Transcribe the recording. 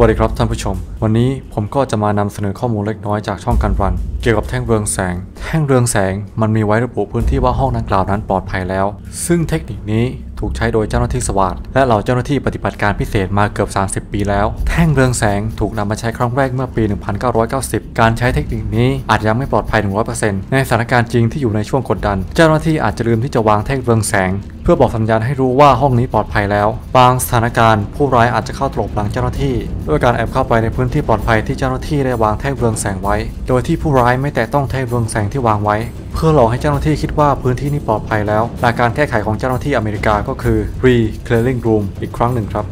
วัสดีครับท่านผู้ชม วันนี้ผมก็จะมานำเสนอข้อมูลเล็กน้อยจากช่องการรัน เกี่ยวกับแท่งเรืองแสง แท่งเรืองแสงมันมีไว้ระบุพื้นที่ว่าห้องดังกล่าวนั้นปลอดภัยแล้ว ซึ่งเทคนิคนี้ถูกใช้โดยเจ้าหน้าที่สวัสดและเหล่าเจ้าหน้าที่ปฏิบัติการพิเศษมาเกือบ 30 ปีแล้ว แท่งเรืองแสงถูกนำมาใช้ครั้งแรกเมื่อปี 1990 การใช้เทคนิคนี้อาจยังไม่ปลอดภัย 100%ในสถานการณ์จริงที่อยู่ในช่วงกดดัน เจ้าหน้าที่อาจจะลืมที่จะวางแท่งเรืองแสง พื่อบอกสัญญาณให้รู้ว่าห้องนี้ปลอดภัยแล้ว บางสถานการณ์ผู้ร้ายอาจจะเข้าตลบหลังเจ้าหน้าที่ ด้วยการแอบเข้าไปในพื้นที่ปลอดภัยที่เจ้าหน้าที่ได้วางแท่งเรืองแสงไว้ โดยที่ผู้ร้ายไม่แตะต้องแท่งเรืองแสงที่วางไว้ เพื่อหลอกให้เจ้าหน้าที่คิดว่าพื้นที่นี้ปลอดภัยแล้วหลักการแก้ไขของเจ้าหน้าที่อเมริกาก็คือ re-clearing room อีกครั้งหนึ่งครับ